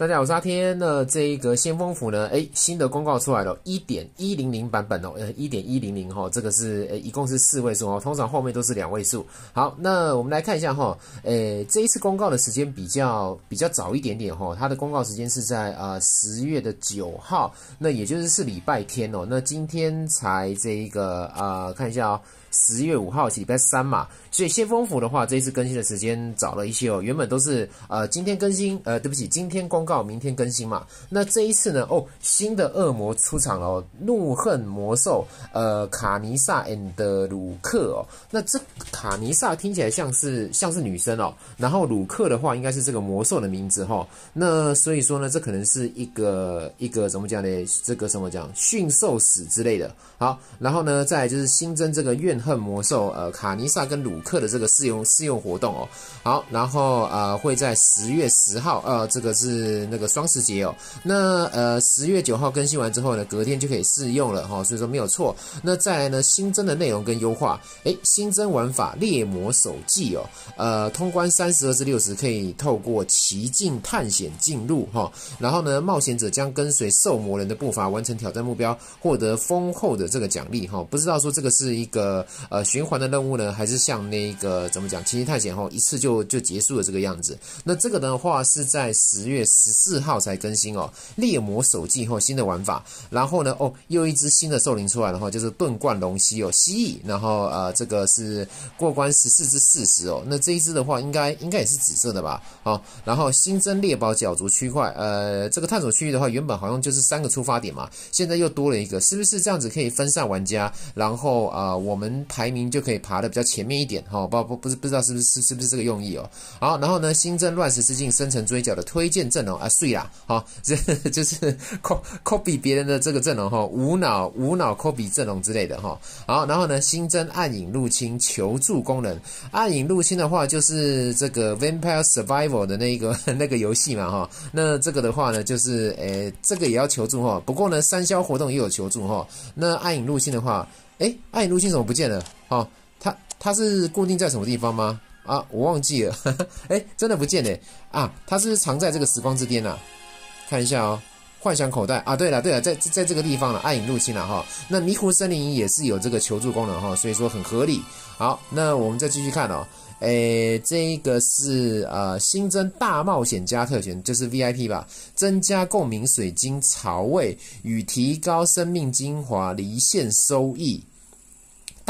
大家好，我是阿天。那这一个先锋府呢？哎，新的公告出来了，一点一零零版本哦，呃，一点一零零哈，这个是呃，一共是四位数哦，通常后面都是两位数。好，那我们来看一下哈，诶，这一次公告的时间比较比较早一点点哈，它的公告时间是在呃十月的九号，那也就是是礼拜天哦。那今天才这一个呃，看一下哦。十月五号是礼拜三嘛，所以先锋府的话，这一次更新的时间早了一些哦。原本都是呃今天更新，呃对不起，今天公告，明天更新嘛。那这一次呢，哦新的恶魔出场了哦，怒恨魔兽，呃卡尼萨 and 鲁克哦。那这卡尼萨听起来像是像是女生哦，然后鲁克的话应该是这个魔兽的名字哈。那所以说呢，这可能是一个一个怎么讲呢？这个什么讲驯兽史之类的。好，然后呢，再就是新增这个怨。恨魔兽，呃，卡尼萨跟鲁课的这个试用试用活动哦，好，然后呃会在十月十号，呃，这个是那个双十节哦，那呃十月九号更新完之后呢，隔天就可以试用了哈，所以说没有错。那再来呢，新增的内容跟优化，诶，新增玩法猎魔手记哦，呃，通关三十二至六十可以透过奇境探险进入哈，然后呢，冒险者将跟随兽魔人的步伐完成挑战目标，获得丰厚的这个奖励哈，不知道说这个是一个。呃，循环的任务呢，还是像那个怎么讲，奇迹探险后一次就就结束了这个样子。那这个的话是在十月十四号才更新哦，猎魔手记后新的玩法。然后呢，哦，又一只新的兽灵出来的话，就是盾冠龙蜥哦，蜥蜴。然后呃，这个是过关十四至四十哦。那这一只的话，应该应该也是紫色的吧？好，然后新增猎宝角逐区块，呃，这个探索区域的话，原本好像就是三个出发点嘛，现在又多了一个，是不是这样子可以分散玩家？然后啊，我们。排名就可以爬的比较前面一点哈，不不不是不知道是不是是是不是这个用意哦。好，然后呢，新增乱石之境生成追剿的推荐阵容啊，碎啦，好，这 就是 copy 别人的这个阵容哈，无脑无脑 copy 阵容之类的哈。好，然后呢，新增暗影入侵求助功能。暗影入侵的话，就是这个 Vampire Survival 的那个 那个游戏嘛哈。那这个的话呢，就是诶，这个也要求助哈。不过呢，三消活动也有求助哈。那暗影入侵的话。哎，暗影入侵怎么不见了？哦，它是固定在什么地方吗？啊，我忘记了。哎，真的不见嘞！啊，它是是藏在这个时光之巅呐。看一下哦，幻想口袋啊。对了对了，在在这个地方了，暗影入侵了哈。那迷糊森林也是有这个求助功能哈，所以说很合理。好，那我们再继续看哦。诶，这个是呃新增大冒险家特权，就是 VIP 吧，增加共鸣水晶槽位与提高生命精华离线收益。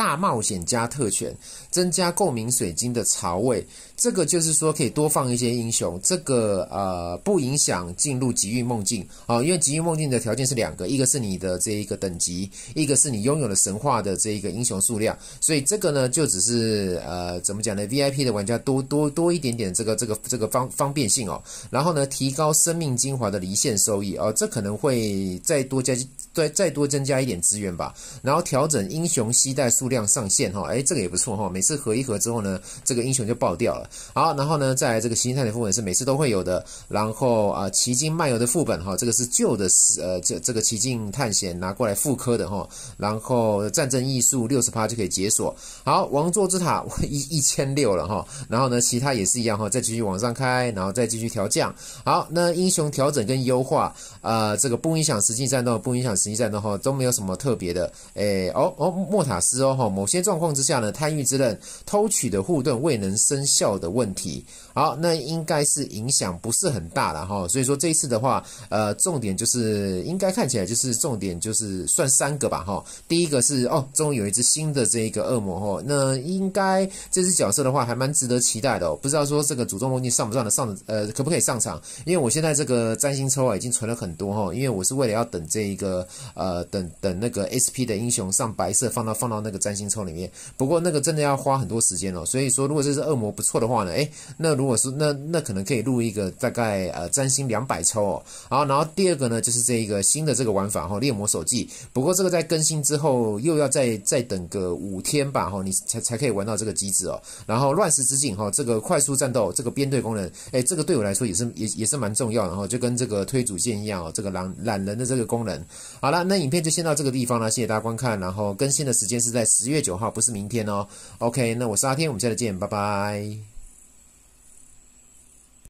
大冒险家特权，增加共鸣水晶的槽位，这个就是说可以多放一些英雄，这个呃不影响进入极域梦境啊，因为极域梦境的条件是两个，一个是你的这一个等级，一个是你拥有的神话的这一个英雄数量，所以这个呢就只是呃怎么讲呢？VIP 的玩家多多多一点点这个这个这个方方便性哦，然后呢提高生命精华的离线收益哦，这可能会再多加再再多增加一点资源吧，然后调整英雄携带数。量上限哈，哎，这个也不错哈。每次合一合之后呢，这个英雄就爆掉了。好，然后呢，再来这个奇境探险副本是每次都会有的。然后啊，奇境漫游的副本哈，这个是旧的，呃，这这个奇境探险拿过来复刻的哈。然后战争艺术六十趴就可以解锁。好，王座之塔一一千六了哈。然后呢，其他也是一样哈，再继续往上开，然后再继续调降。好，那英雄调整跟优化，呃，这个不影响实际战斗，不影响实际战斗哈，都没有什么特别的。哎，哦哦，莫塔斯哦。某些状况之下呢，贪欲之刃偷取的护盾未能生效的问题，好，那应该是影响不是很大了哈。所以说这一次的话，呃，重点就是应该看起来就是重点就是算三个吧哈。第一个是哦，终于有一只新的这一个恶魔哈，那应该这只角色的话还蛮值得期待的哦。不知道说这个诅咒梦境上不上的上呃可不可以上场？因为我现在这个占星抽啊已经存了很多哈，因为我是为了要等这一个呃等等那个 SP 的英雄上白色放到放到那个占星。抽里面，不过那个真的要花很多时间哦，所以说如果这是恶魔不错的话呢，诶，那如果是那那可能可以录一个大概呃占星两百抽哦，好，然后第二个呢就是这一个新的这个玩法哈，猎魔手记，不过这个在更新之后又要再再等个五天吧哈，你才才可以玩到这个机制哦，然后乱石之境哈，这个快速战斗这个编队功能，诶，这个对我来说也是也也是蛮重要的哈，就跟这个推主线一样哦，这个懒懒人的这个功能，好了，那影片就先到这个地方了，谢谢大家观看，然后更新的时间是在十月。九号不是明天哦，OK，那我是阿天，我们下次见，拜拜。